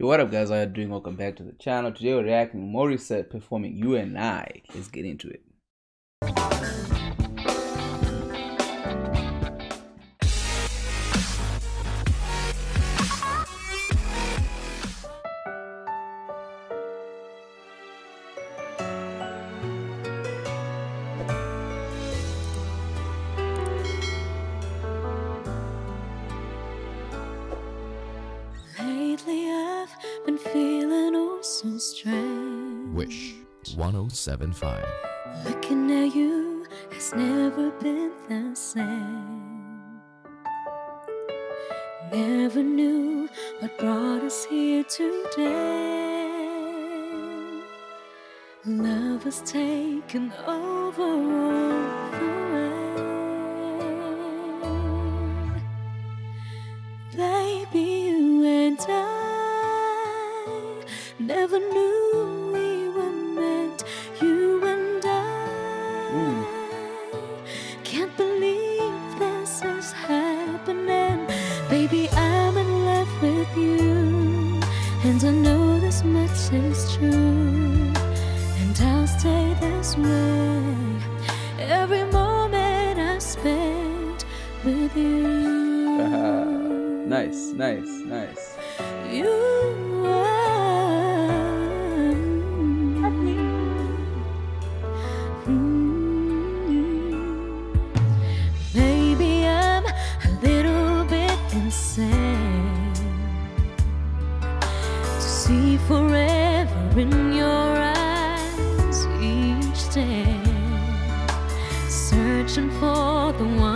Yo, what up, guys? How you doing? Welcome back to the channel. Today we're reacting Morissette performing "You and I." Let's get into it. So strange. Wish 1075. Looking at you has never been the same. Never knew what brought us here today. Love has taken over all the way. Never knew we were meant. You and I can't believe this is happening. Baby, I'm in love with you, and I know this much is true, and I'll stay this way every moment I spend with you. Uh-huh. nice, nice, nice. You Mm-hmm. Maybe I'm a little bit insane to see forever in your eyes each day, searching for the one,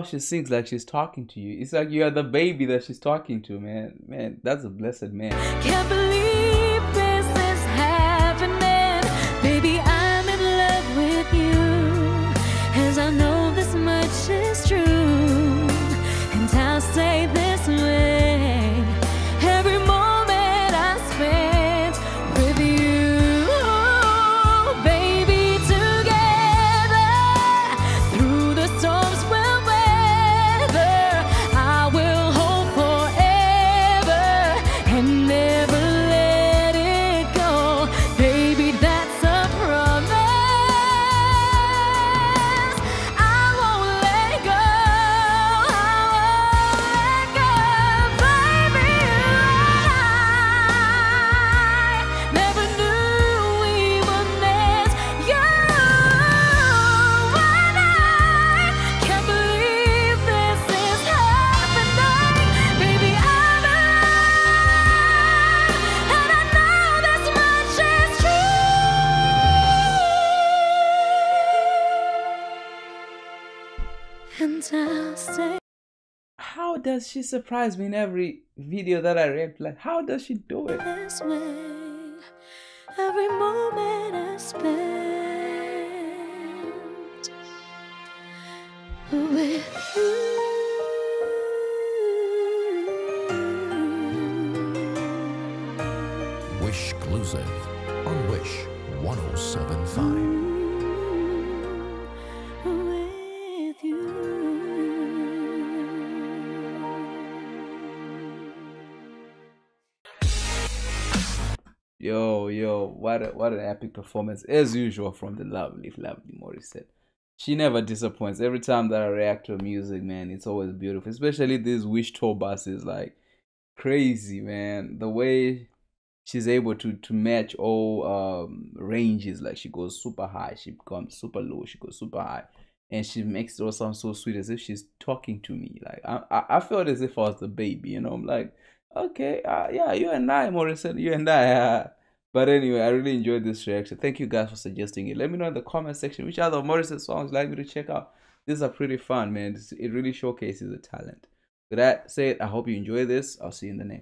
how she sings like she's talking to you. It's like you are the baby that she's talking to, man. Man, that's a blessed man. Does she surprise me in every video that I react? Like, how does she do it? this way every moment I spend with you. Wish exclusive on Wish 1075. Yo, yo, what a, what an epic performance as usual from the lovely, lovely Morissette. She never disappoints. Every time that I react to music, man, it's always beautiful. Especially these Wish tour buses, like crazy, man. The way she's able to to match all um ranges, like she goes super high, she becomes super low, she goes super high, and she makes it all sound so sweet as if she's talking to me. Like I I, I felt as if I was the baby, you know. I'm like, okay, uh, yeah, you and I, Morissette, you and I. Uh, but anyway, I really enjoyed this reaction. Thank you guys for suggesting it. Let me know in the comment section which other Morissette songs like me to check out. these are pretty fun, man. It really showcases the talent. With that said, I hope you enjoy this. I'll see you in the next.